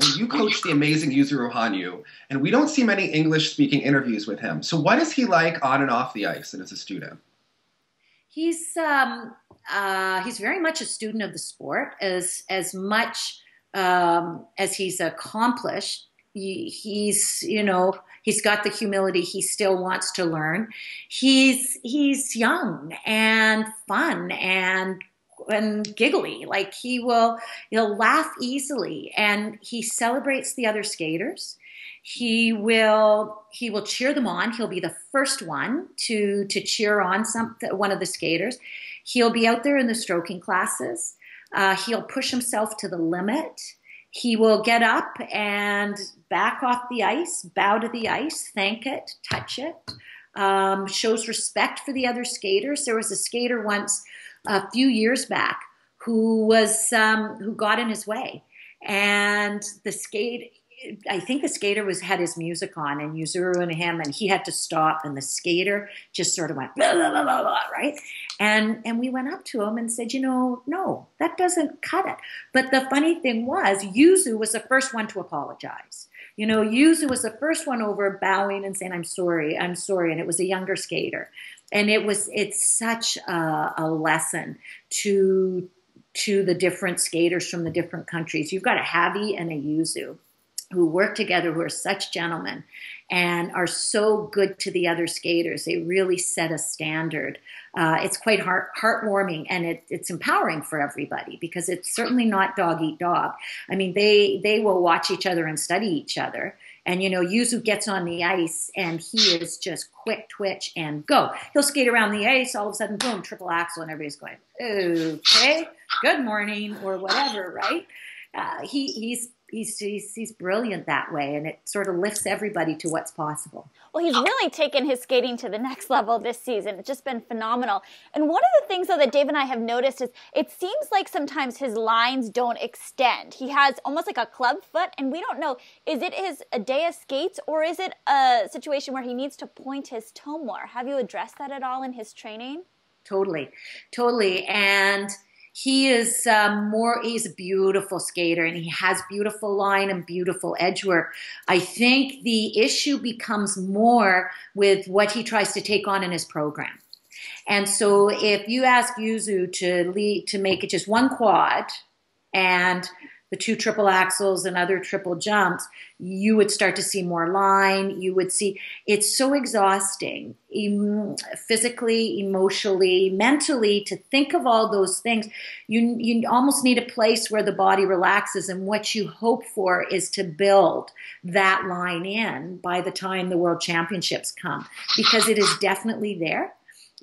Well, you coach the amazing Yuzuru Hanyu, and we don't see many English-speaking interviews with him. So, what is he like on and off the ice, and as a student? He's um, uh, he's very much a student of the sport, as as much um, as he's accomplished. He, he's you know he's got the humility. He still wants to learn. He's he's young and fun and and giggly. Like he will, he'll laugh easily, and he celebrates the other skaters. He will he will cheer them on. He'll be the first one to to cheer on some one of the skaters. He'll be out there in the stroking classes. Uh, he'll push himself to the limit. He will get up and back off the ice, bow to the ice, thank it, touch it. Um, shows respect for the other skaters. There was a skater once a few years back who was um, who got in his way, and the skate. I think the skater was had his music on, and Yuzuru and him, and he had to stop, and the skater just sort of went blah, blah, blah, blah, blah, right, and and we went up to him and said, you know, no, that doesn't cut it. But the funny thing was, Yuzu was the first one to apologize. You know, Yuzu was the first one over bowing and saying, I'm sorry, I'm sorry. And it was a younger skater and it was it's such a, a lesson to to the different skaters from the different countries. You've got a Javi and a Yuzu who work together, who are such gentlemen and are so good to the other skaters. They really set a standard. Uh, it's quite heart, heartwarming and it, it's empowering for everybody because it's certainly not dog eat dog. I mean, they they will watch each other and study each other. And you know, Yuzu gets on the ice and he is just quick twitch and go. He'll skate around the ice, all of a sudden, boom, triple axel, and everybody's going, okay, good morning, or whatever, right? Uh, he, he's he's, he's he's brilliant that way, and it sort of lifts everybody to what's possible. Well, he's really taken his skating to the next level this season. It's just been phenomenal. And one of the things though that Dave and I have noticed is it seems like sometimes his lines don't extend. He has almost like a club foot, and we don't know is it his a day of skates or is it a situation where he needs to point his toe more? Have you addressed that at all in his training? Totally, totally, and he is um, more he's a beautiful skater and he has beautiful line and beautiful edge work. I think the issue becomes more with what he tries to take on in his program. And so if you ask yuzu to lead to make it just one quad and the two triple axels and other triple jumps, you would start to see more line. You would see it's so exhausting, em- physically, emotionally, mentally, to think of all those things. You you almost need a place where the body relaxes, and what you hope for is to build that line in by the time the World Championships come, because it is definitely there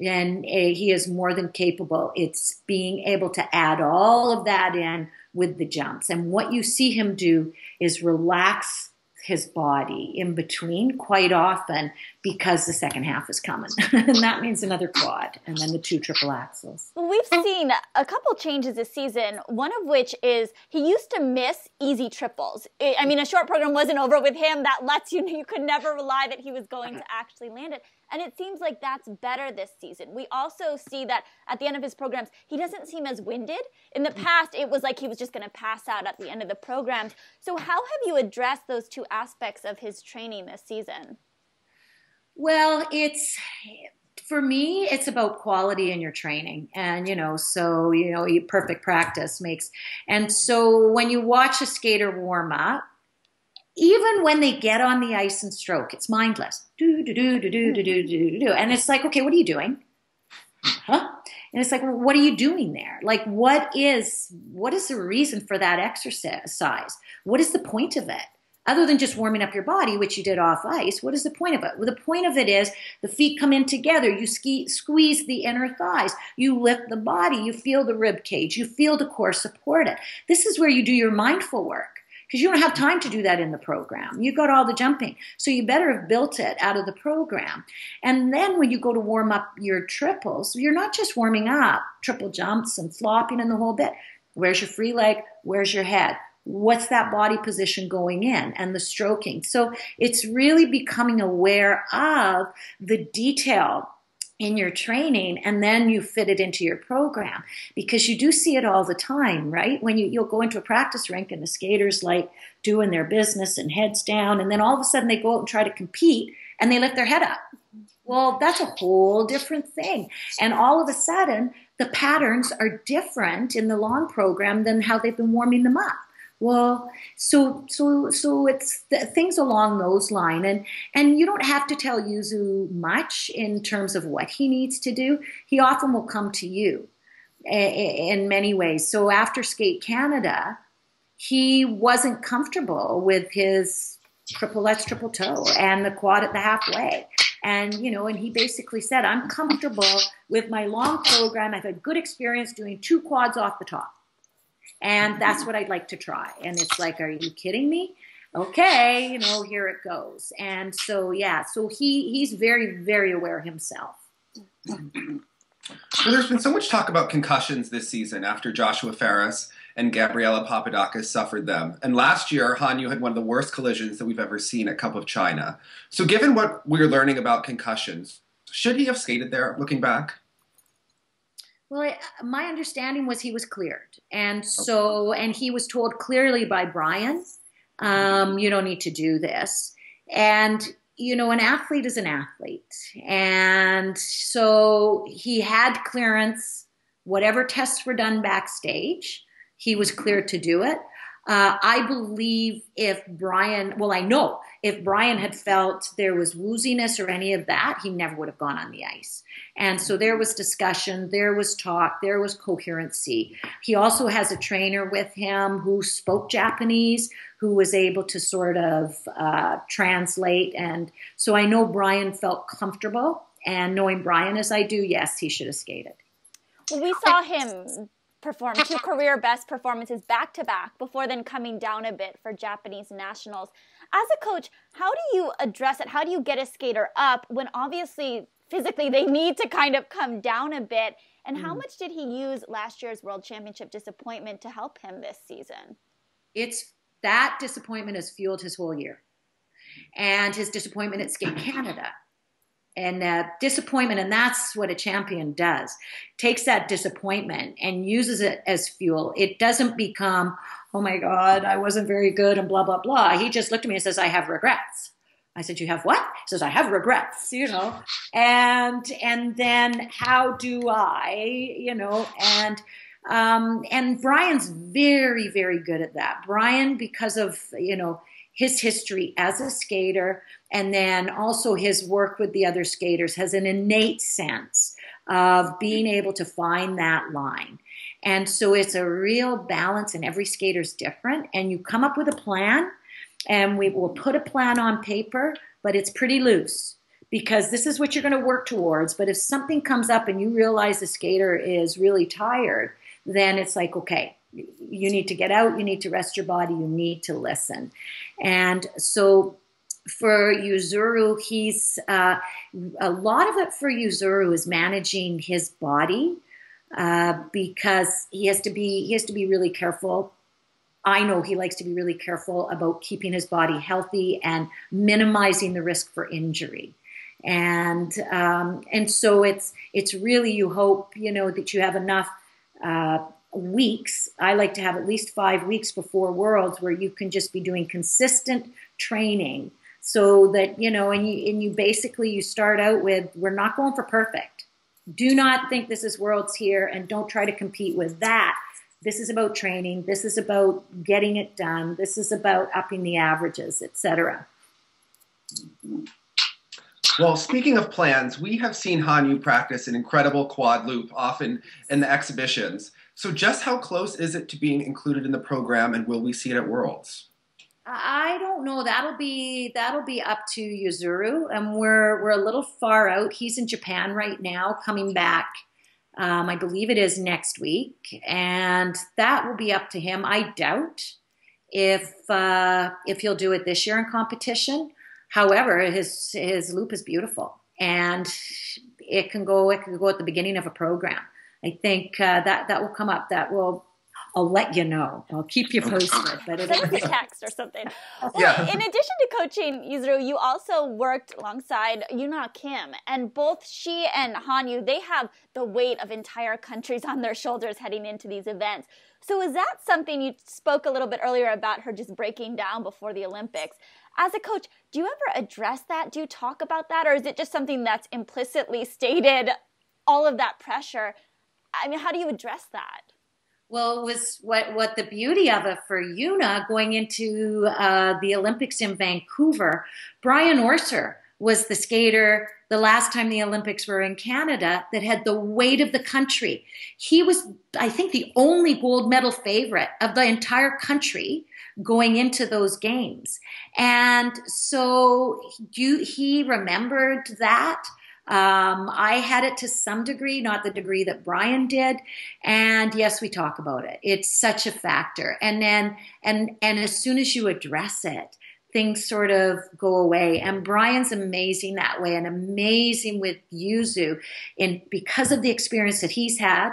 and uh, he is more than capable. It's being able to add all of that in with the jumps. And what you see him do is relax his body in between quite often because the second half is coming. and that means another quad and then the two triple axels. Well, we've seen a couple changes this season, one of which is he used to miss easy triples. I mean, a short program wasn't over with him. That lets you know you could never rely that he was going to actually land it. And it seems like that's better this season. We also see that at the end of his programs, he doesn't seem as winded. In the past, it was like he was just going to pass out at the end of the programs. So, how have you addressed those two aspects of his training this season? Well, it's for me, it's about quality in your training. And, you know, so, you know, perfect practice makes. And so when you watch a skater warm up, even when they get on the ice and stroke, it's mindless. Do, do, do, do, do, do, do, do, do. And it's like, okay, what are you doing? Huh? And it's like, well, what are you doing there? Like, what is what is the reason for that exercise? What is the point of it? Other than just warming up your body, which you did off ice, what is the point of it? Well, the point of it is the feet come in together. You ski, squeeze the inner thighs. You lift the body. You feel the rib cage. You feel the core support it. This is where you do your mindful work because you don't have time to do that in the program. You've got all the jumping. So you better have built it out of the program. And then when you go to warm up your triples, you're not just warming up triple jumps and flopping and the whole bit. Where's your free leg? Where's your head? What's that body position going in and the stroking? So it's really becoming aware of the detail in your training and then you fit it into your program. Because you do see it all the time right? When you, you'll go into a practice rink and the skaters like doing their business and heads down and then all of a sudden they go out and try to compete and they lift their head up. Well that's a whole different thing. And all of a sudden the patterns are different in the long program than how they've been warming them up well, so so so it's things along those lines, and and you don't have to tell Yuzu much in terms of what he needs to do. He often will come to you in many ways. So after Skate Canada, he wasn't comfortable with his triple X triple toe and the quad at the halfway. And, you know, and he basically said, I'm comfortable with my long program. I've had good experience doing two quads off the top and that's what I'd like to try. And it's like, are you kidding me? Okay, you know, here it goes. And so, yeah, so he he's very very aware himself. Well, there's been so much talk about concussions this season after Joshua Farris and Gabriella Papadakis suffered them. And last year, Han Hanyu had one of the worst collisions that we've ever seen at Cup of China. So, given what we're learning about concussions, should he have skated there looking back? Well, my understanding was he was cleared, and so and he was told clearly by Brian, um, "You don't need to do this." And you know, an athlete is an athlete, and so he had clearance. Whatever tests were done backstage, he was cleared to do it. Uh, I believe if Brian, well, I know if Brian had felt there was wooziness or any of that, he never would have gone on the ice. And so there was discussion, there was talk, there was coherency. He also has a trainer with him who spoke Japanese, who was able to sort of uh, translate. And so I know Brian felt comfortable. And knowing Brian as I do, yes, he should have skated. Well, we saw him perform two career best performances back to back before then coming down a bit for Japanese nationals. As a coach, how do you address it? How do you get a skater up when obviously physically they need to kind of come down a bit? And how mm. much did he use last year's World Championship disappointment to help him this season? It's that disappointment has fueled his whole year. And his disappointment at Skate Canada and disappointment and that's what a champion does. Takes that disappointment and uses it as fuel. It doesn't become oh my god i wasn't very good and blah blah blah. He just looked at me and says i have regrets. I said you have what? He says i have regrets you know. And and then how do i you know and um, and brian's very very good at that. Brian because of you know his history as a skater and then also his work with the other skaters has an innate sense of being able to find that line. And so it's a real balance, and every skater's different. And you come up with a plan, and we will put a plan on paper, but it's pretty loose because this is what you're going to work towards. But if something comes up and you realize the skater is really tired, then it's like, okay, you need to get out, you need to rest your body, you need to listen. And so for Yuzuru, he's uh, a lot of it for Yuzuru is managing his body uh, because he has to be he has to be really careful. I know he likes to be really careful about keeping his body healthy and minimizing the risk for injury. And um, and so it's it's really you hope you know that you have enough uh, weeks. I like to have at least five weeks before Worlds where you can just be doing consistent training so that you know and you and you basically you start out with we're not going for perfect. Do not think this is worlds here and don't try to compete with that. This is about training. This is about getting it done. This is about upping the averages etc well, speaking of plans, we have seen Hanyu practice an incredible quad loop often in the exhibitions. So, just how close is it to being included in the program, and will we see it at Worlds? I don't know. That'll be that'll be up to Yuzuru, and we're we're a little far out. He's in Japan right now, coming back. Um, I believe it is next week, and that will be up to him. I doubt if uh, if he'll do it this year in competition. However, his his loop is beautiful, and it can go it can go at the beginning of a program. I think uh, that that will come up. That will I'll let you know. I'll keep you posted. But send us a text or something. Well, yeah. In addition to coaching Yuzuru, you also worked alongside Yuna Kim, and both she and Hanyu they have the weight of entire countries on their shoulders heading into these events. So is that something you spoke a little bit earlier about her just breaking down before the Olympics? As a coach, do you ever address that? Do you talk about that, or is it just something that's implicitly stated? All of that pressure. I mean, how do you address that? Well, it was what what the beauty of it for Yuna going into uh, the Olympics in Vancouver. Brian Orser was the skater the last time the Olympics were in Canada that had the weight of the country. He was, I think, the only gold medal favorite of the entire country going into those games. And so you, he remembered that. Um, I had it to some degree, not the degree that Brian did. And yes, we talk about it. It's such a factor. And then, and, and as soon as you address it, things sort of go away. And Brian's amazing that way and amazing with Yuzu in because of the experience that he's had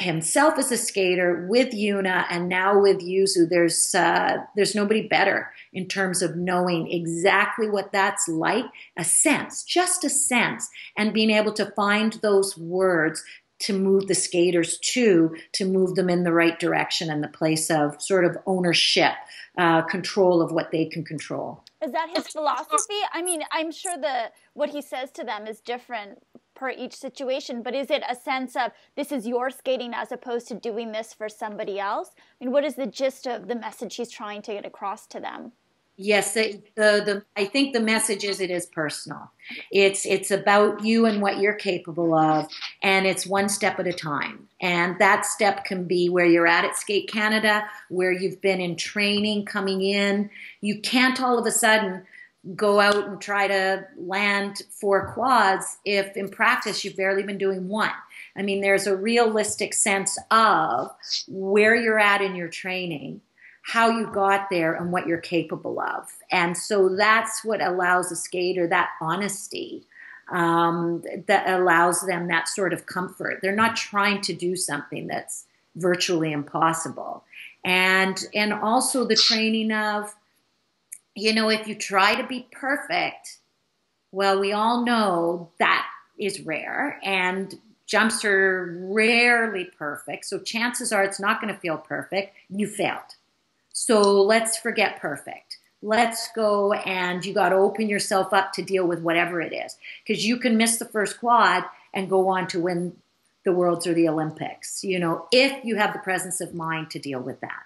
himself as a skater with Yuna and now with Yuzu. There's uh, there's nobody better in terms of knowing exactly what that's like, a sense, just a sense, and being able to find those words to move the skaters to to move them in the right direction and the place of sort of ownership uh, control of what they can control is that his philosophy i mean i'm sure the what he says to them is different per each situation but is it a sense of this is your skating as opposed to doing this for somebody else i mean what is the gist of the message he's trying to get across to them Yes, the, the, the I think the message is it is personal. It's it's about you and what you're capable of, and it's one step at a time. And that step can be where you're at at Skate Canada, where you've been in training, coming in. You can't all of a sudden go out and try to land four quads if in practice you've barely been doing one. I mean, there's a realistic sense of where you're at in your training how you got there and what you're capable of. And so that's what allows a skater that honesty um, that allows them that sort of comfort. They're not trying to do something that's virtually impossible. And and also the training of, you know, if you try to be perfect, well, we all know that is rare and jumps are rarely perfect. So chances are it's not going to feel perfect. You failed. So let's forget perfect. Let's go and you got to open yourself up to deal with whatever it is. Because you can miss the first quad and go on to win the Worlds or the Olympics, you know, if you have the presence of mind to deal with that.